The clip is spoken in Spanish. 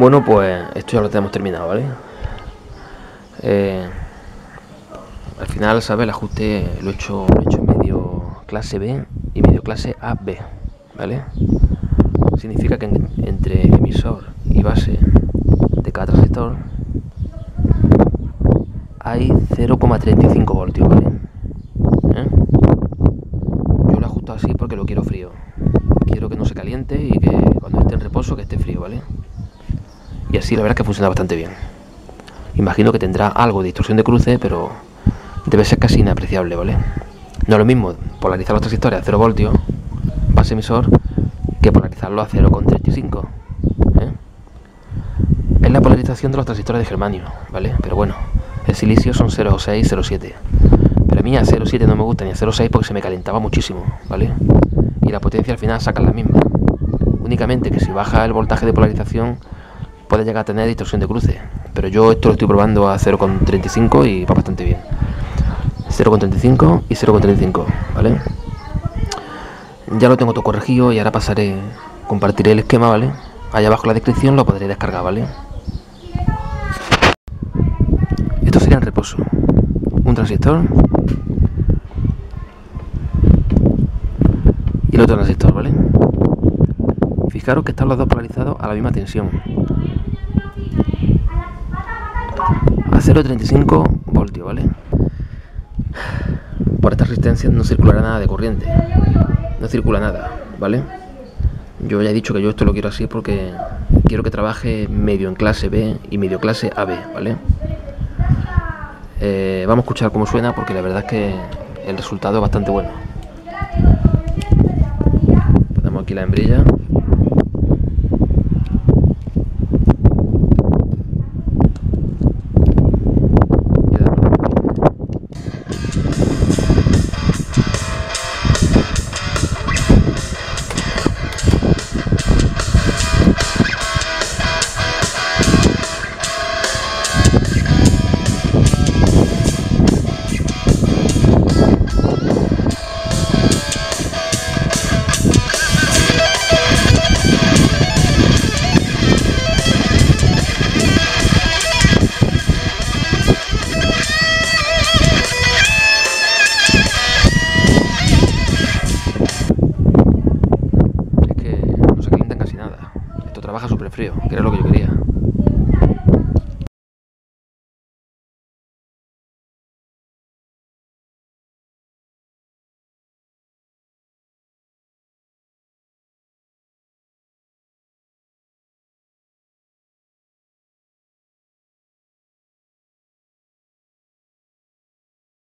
Bueno, pues esto ya lo tenemos terminado, ¿vale? Eh, al final, ¿sabes? El ajuste lo he hecho, lo medio clase B y medio clase AB, ¿vale? Significa que en- entre emisor y base de cada transistor hay 0,35 voltios, ¿vale? ¿Eh? Yo lo he ajustado así porque lo quiero frío. Quiero que no se caliente y que cuando esté en reposo que esté frío, ¿vale? Y así la verdad que funciona bastante bien. Imagino que tendrá algo de distorsión de cruce, pero debe ser casi inapreciable, ¿vale? No es lo mismo polarizar los transistores a 0 voltios, base emisor, que polarizarlo a 0,35. ¿eh? Es la polarización de los transistores de germanio, ¿vale? Pero bueno, el silicio son 0,6, 0,7. Pero a mí a 0,7 no me gusta ni a 0,6 porque se me calentaba muchísimo, ¿vale? Y la potencia al final saca la misma. Únicamente que si baja el voltaje de polarización puede llegar a tener distorsión de cruce. Pero yo esto lo estoy probando a 0,35 y va bastante bien. 0,35 y 0,35, ¿vale? Ya lo tengo todo corregido y ahora pasaré, compartiré el esquema, ¿vale? Allá abajo en la descripción lo podréis descargar, ¿vale? Esto sería en reposo. Un transistor. Y el otro transistor, ¿vale? Fijaros que están los dos polarizados a la misma tensión. 0,35 voltios, ¿vale? Por esta resistencia no circulará nada de corriente. No circula nada, ¿vale? Yo ya he dicho que yo esto lo quiero así porque quiero que trabaje medio en clase B y medio clase AB, ¿vale? Eh, vamos a escuchar cómo suena porque la verdad es que el resultado es bastante bueno. Ponemos aquí la hembrilla. trabaja súper frío, que era lo que yo quería.